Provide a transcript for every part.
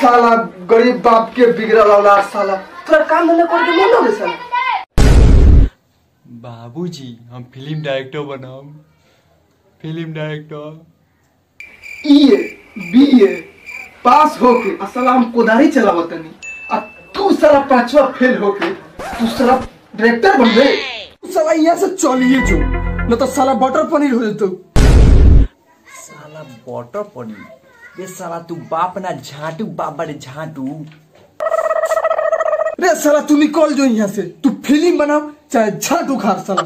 साला, गरीब बाप के बिगड़ल औलाद साला। तोरा काम धंधा कर करके मन होगे साला। बाबूजी हम फ़िल्म डायरेक्टर बनाम फ़िल्म डायरेक्टर ईए बीए पास होके आ साला हम कोदारी चलावतनी। आ तू साला पांचवा फेल होके तू साला डायरेक्टर बन गए। तू साला यहाँ से चलिए जो न तो साला बटर पनीर हो जेतो साला बटर पनीर। ये साला तू बाप ना झाटू बाप बड़े झाटू। रे साला तू निकल जो यहाँ से। तू फ़िल्म बनाओ चाहे झाट उखाड़ साला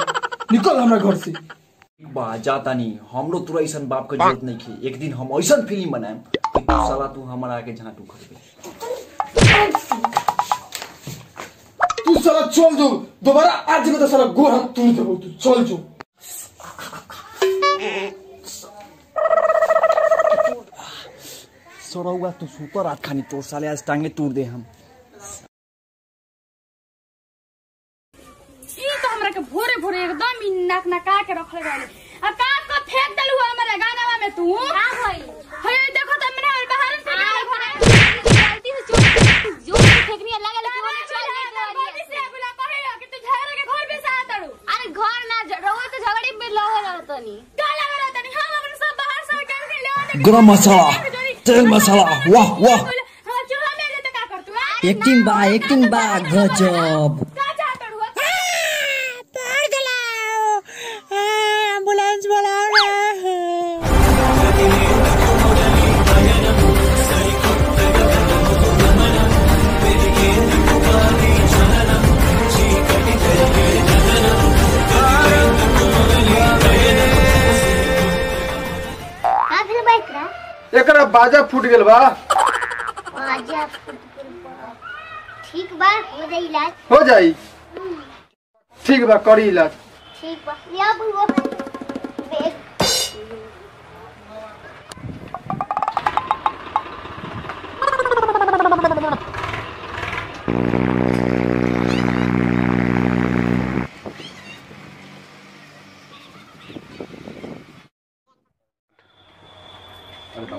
निकल हमरा घर से। बा जाता नहीं। हमरो तोरा ऐसा बाप के ज़रूरत नहीं खे एक दिन हम ऐसा फ़िल्म बनाएम कि तू साला तू हमारा आके झाटू खरीदे तू साला चल जो दोबारा आज में तो साला गोर हाथ तू देबो तू। चल जो। सोरौआ तू सुपर रात खानी तोर साले आज टांगे तोड़ दे हम ई तो हमरा के भोरे भोरे एकदम ई नाक नका के रखले रहले। अब का को फेंक देलु हमरा गानावा में तू। का भई हे देखो त हमरा बाहर से निकल भरे गलती से चोट जो फेंकनी लगे लगे वो चल गई से बोला कहे कि तू झगड़े के घर पे सा तड़ू अरे घर ना रहो तो झगड़े में लहे रहतनी। का लगे रहतनी हम अपन सब बाहर से कर के ले गरम मसाला तेल मसाला वाह वाह। हाँ में तो का एक्टिंग बा एक्टिंग बा गजब। बाजा फूट गेल बा। आजा ठीक बा हो जाई इलाज। हो जाई। ठीक बा करी इलाज। ठीक बा। लिया बुआ बैग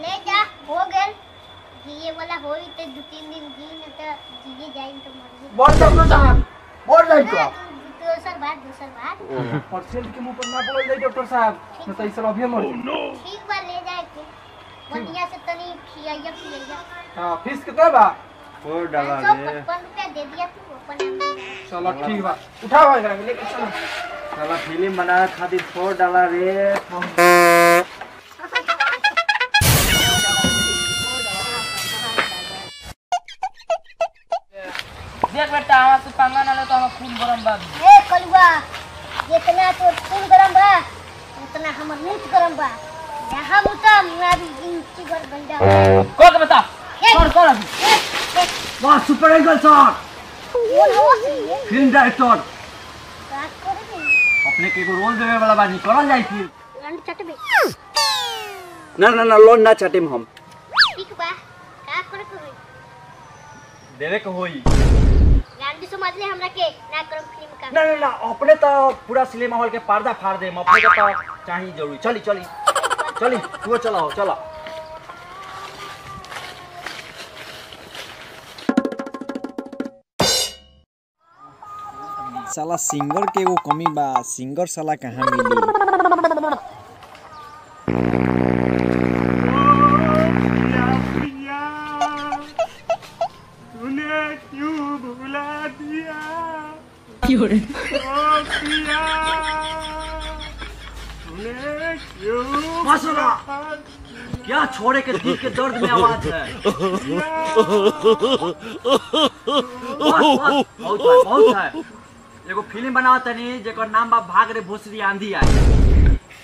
ले जा हो गेल जिए वाला होई तो दो तीन दिन जी न तो जिए जाई तो मर बोल डॉक्टर साहब बोल जाई तो दोसर बात दोसर बात पेशेंट के मुँह पर ना बोल जाई डॉक्टर साहब न तो इस अभी मर ठीक बा ले जाए के। बढ़िया से तनी खियाइया खियाइया हाँ फ़ीस कितना बा फोर सौ पचपन रुपया दे। दिया तू अपन चलो ठीक बा। उठाओ एकरा के लेके चलो। साला फ़िल्म बनाए खातिर फोर डाला रे देख बेटा हमारा तू पंगा ना ले तो हमारा खून गरम बा। ए कलुआ। जितना तो खून गरम बा उतना हमर मीट गरम बा। यहाँ मुता मुआ भी इंची भर गंडा को के बता? कौन कौन अभी वाह super angle shot film director. बात करे अपने के एगो रोल देवे वाला बानी करल जाई फिर रंड चटबे। ना ना ना लोन ना चाटेम हम। ठीक बा। का करे के होई देवे के होई। गांधी समझ ले हमरा के ना करम फ़िल्म का। ना ना ना अपने तो पूरा सिनेमा हॉल के पर्दा फाड़ दे अपने के तो चाहिए ज़रूरी। चली चली चली तू चलाओ चला साला सिंगर के वो कमी बा सिंगर साला कहाँ मिली? के दर्द में आवाज़ है। बस, बहुत बहुत है। एगो फ़िल्म बनाओ तनी जेकर नाम बा भाग रे भोसरी आंधी आई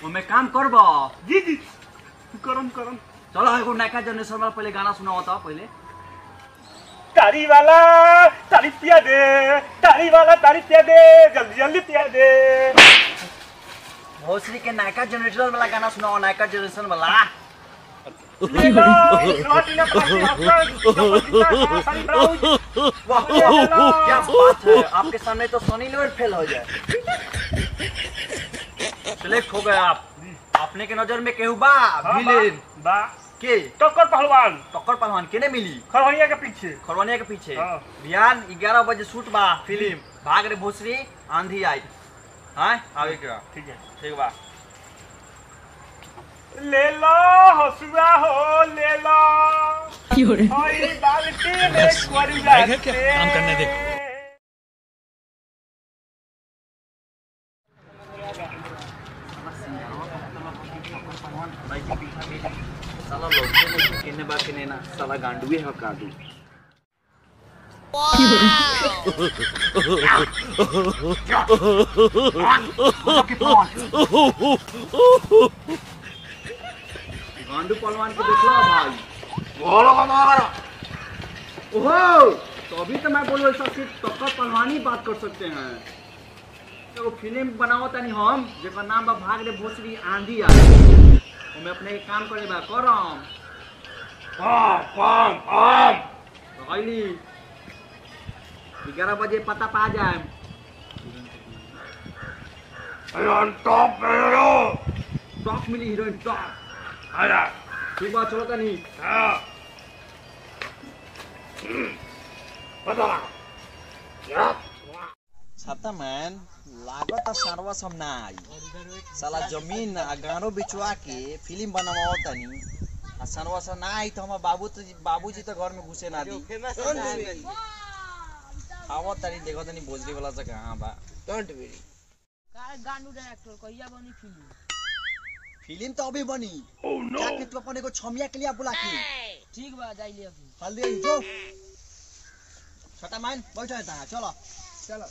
ओमे काम करबो। जी जी। करम करम चलो एगो नया जनरेशन वाला पहले गाना सुनाओ तो पहले। तारी वाला तारी पिया दे तारी वाला तारी पिया दे जल्दी जल्दी पिया दे। भोसरी के नायका जनरेशन वाला गाना सुनाओ नायका जनरेशन वाला। क्या बात है आपके सामने तो सोनी लियोन फेल हो जाए सिलेक्ट हो गए आप। अपने के नज़र में केहू बा? विलेन। बा। के? टक्कर पहलवान। टक्कर पहलवान केने मिली? खरवैया के पीछे। खरवानिया के पीछे। हाँ। बिहान ग्यारह बजे शूट बा फ़िल्म। भाग रे भोसरी आंधी आई। हाँ? आगे क्या ठीक है। ठीक बा। ले लो हसुआ हो ले लो ओए बाल्टी में है काम करने दे साला लौटते नहीं केने बा ना साला गांडुए है गांडू पहलवान को देख लो भाई ओहो तो अभी तो मैं बोल रहा हूँ सिर्फ़ टक्कर पहलवानी बात कर सकते हैं। एगो फ़िल्म बनाओ तनी हम जेकर नाम बा भाग रे भोसरी आंधी आ। ओमे अपने एक काम करे बा करम काम काम अइली ग्यारह बजे पता पा जाए ऑन टॉप लो टॉप मिली हीरोइन टॉप आजा ठीक बा चलो तनी हाँ छाता मैन लागत सारवा सब साला ज़मीन गानो बिचवा के फ़िल्म बनवाओ तनी। आ सारवा ना आई तो हमार बाबू तो बाबूजी तो घर में घुसे ना दी। आवो तनी देखो तनी भोजली वाला से कहाँ बा। काय गांडू डायरेक्टर कहिया बनी फ़िल्म। फ़िल्म तो अभी बनी। जाके तू अपन एगो छमिया के लिए बुला के। ठीक बा जाइले अभी। जल्दी आई जो। छोटा मैन बैठो है चलो। चलो।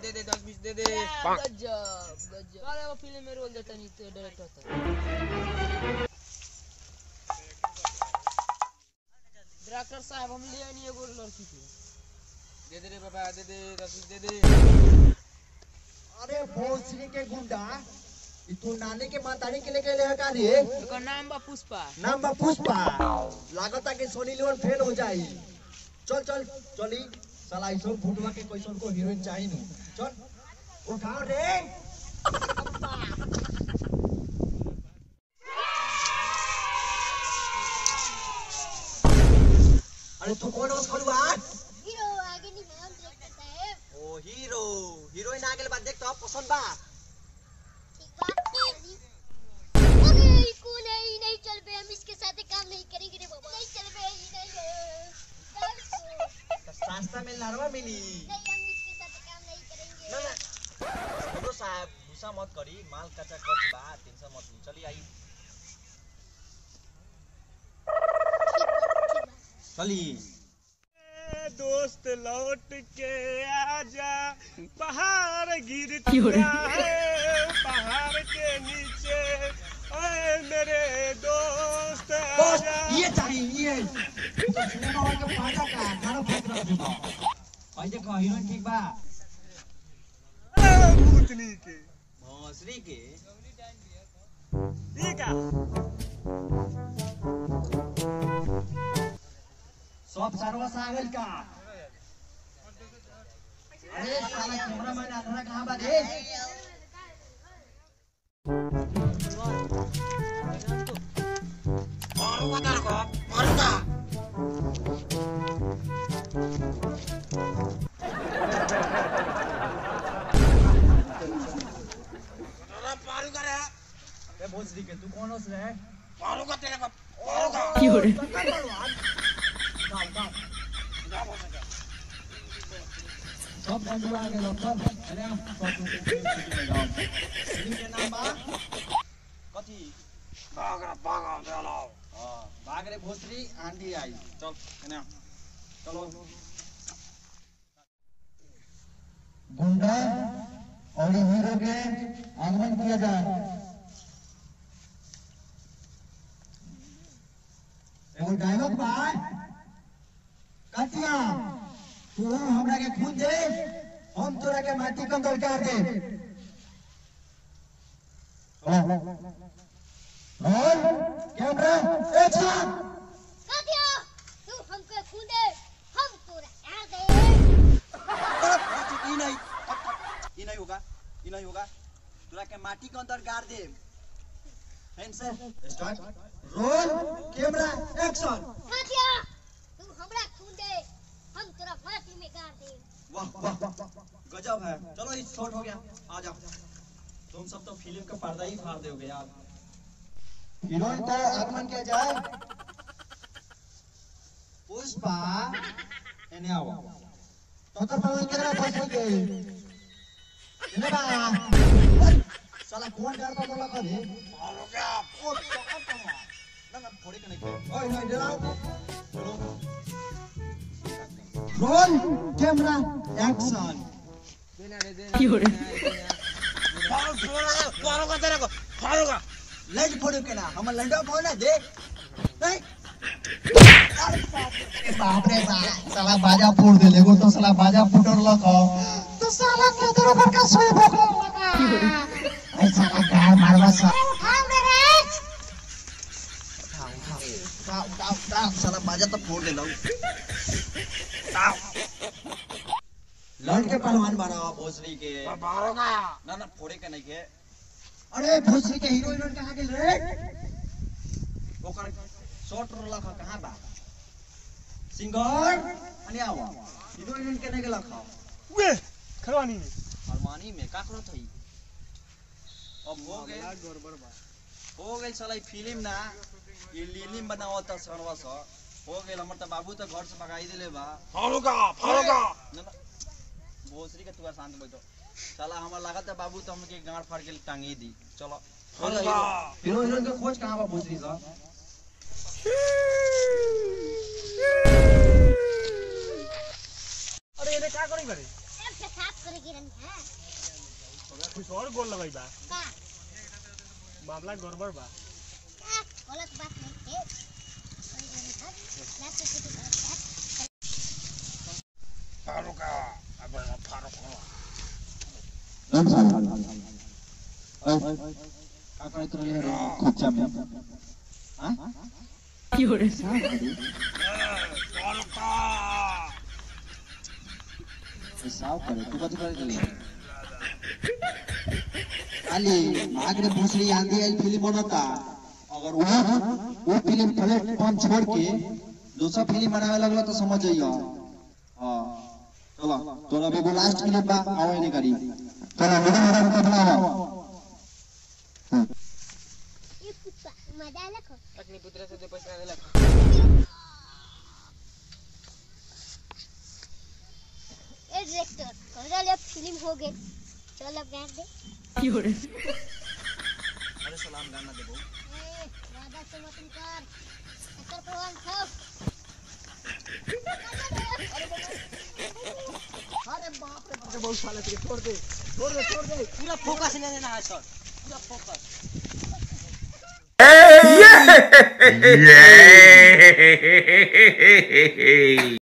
दे दे दस बीस दे दे। गजब गजब। अरे वो फ़िल्म में रोल देता नहीं तो डायरेक्टर था। डायरेक्टर साहब हम ले आनी एगो लड़की के। दे दे रे पापा दे दे दस दे दे। अरे भोसरी के गुंडा तू नानी के मातारी के लेके ले का रे? एकर नाम बा पुष्पा। नाम बा पुष्पा। लागता कि सोनी लियोन फेल हो जाई। चल चल चली। साला ऐसो फुटवा के कैसन को हीरोइन चाहिए नु। चल उठाओ रे। अरे तू कौन हो खलुआ हीरो आगे नहीं नाम डायरेक्टर साहब ओ हीरो हीरोइन आ गेल बा देख तो पसंद बा ठीक बात चली अरे कौन है ये नहीं चल बे हम इसके साथ काम नहीं करेंगे रे बाबा नहीं चल बे ये नहीं नहीं सस्ता में लारवा मिली। हम इसके साथ काम नहीं। करेंगे ना ना हीरो साहब गुस्सा मत करी माल कच्चा कच बा टेंशन मत ली चली आई। चली। दोस्त लौट के आजा। पहाड़ गिर है पहाड़ के नीचे। ओए मेरे दोस्त आजा। ये चाहिए ठीक बा भूतनी के। भोसरी के। ठीक है सब सरवा सागल का अरे साला कैमरा मैन आंधरा कहाँ बा रे ए भोसडी के तू कौन होस रे? मारूँगा तेरे को मारूँगा सब बंधु आ गए सब अरे इनके नाम बा कथी बागरा बागा देलो हाँ बागरे भोसरी आंधी आई चल एने चलो गुंडा और हीरो के आगमन किया जाए। वो डायलॉग बा कटिया तू हमरा के खून दे। हम तोरा के माटी के अंदर गाड़ दे। रोल कैमरा एक्शन कातिया तू हमको खून दे। हम तोरा यार दे। ई नहीं ई नहीं होगा ई नहीं होगा। तोरा के माटी के अंदर गाड़ दे। हैंड से स्टार्ट रोल कैमरा एक्शन तू दे हम तोरा माटी में गाड़ दे वाह वाह वाह गजब है। चलो इस शॉट हो गया। आ जाओ। तुम सब तो फ़िल्म का पर्दा ही फाड़ दोगे यार। हीरोइन का आगमन किया जाए। पुष्पा एने आओ। तो तो पवन के तरफ़ फंस गए। इने बा। साला कौन डर का बोला करे हो गया ओ चक्कर तो ना ना फोड़े के नहीं। ओए नहीं डराओ। रोल कैमरा एक्शन लेज फोड़ो के ना हम लंडा फोड़ ना दे। नहीं? बाप रे बाप साला बाजा फोड़ दे लेगो तो साला बाजा फुटल लखो तो साला के तेरे ऊपर का सोई भोग लगा ऐ साला गाय मारवा सा। उठाओ मेरे। उठा उठा उठा साला बाजा तो फोड़ दे लो लड़ के पहलवान बना भोसड़ी के। ना ना फोड़े के नहीं के। अरे भोसड़ी के हीरो हीरोइन कहाँ गेल रे ओकर शॉर्ट रोल लखा कहाँ बा? सिंगर अने आवा हीरो हीरोइन के नहीं गेल लखा। वे खरवानी में। हरमानी में का करत हई? अब हो गए। हो गए साला ई फ़िल्म ना। ये लीलिम बनावत सनवा स। हो गए हमर त बाबू त घर से भगाई देले बा। फाड़ोगा फाड़ोगा। ना ना भोसरी के तुआ शांत बैठो। साला हमरा लागत है बाबू तो हमके गांड फाड़ के टांगी दी। चलो। हीरो हीरोइन के खोज कहाँ बा भोसरी सा। अरे ये क्या करी करे? अब से साफ़ करे गिरन है। कुछ और गोल लगाई बा? का? मामला गड़बड़ बा। का गलत बात नहीं है कोई गलत बात ना तो कुछ गलत बात फाड़ोगा अब फाड़ोगा रे खुच्चा में साफ़ करे तू कथि करे चली खाली आगरे भोसड़ी आंधी आई फ़िल्म बनता अगर वो वो फ़िल्म प्लेटफॉर्म छोड़ के दूसरा फ़िल्म बनावे लगलो तो समझ जाइयो हाँ तो अभी वो लास्ट फ़िल्म बा आओ इने करी चलो मुकाबला मज़ा लखो अपनी पुत्र से दो पैसा डायरेक्टर कौन ले फ़िल्म हो गई चल अब गाड़ दे अरे सलाम गाना देबो ए वादा से मत कर एकर प्रवान खाओ अरे बाप रे, बहुत साले तेरे छोड़ दे। छोड़ दे छोड़ दे पूरा फोकस ले लेना है सर पूरा फोकस Yeah!